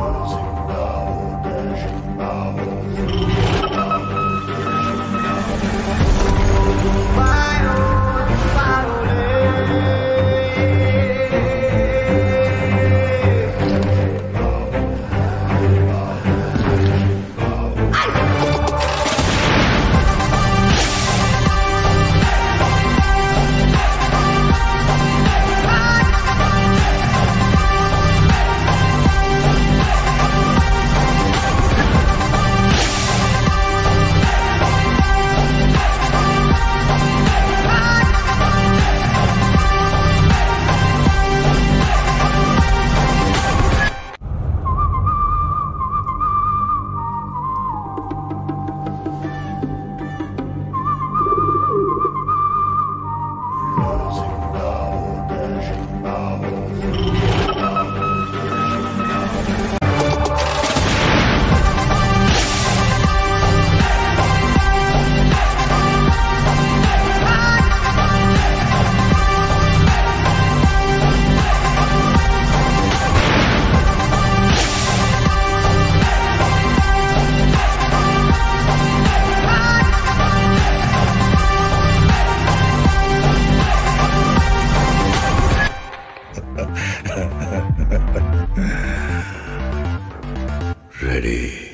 Jones. Ready.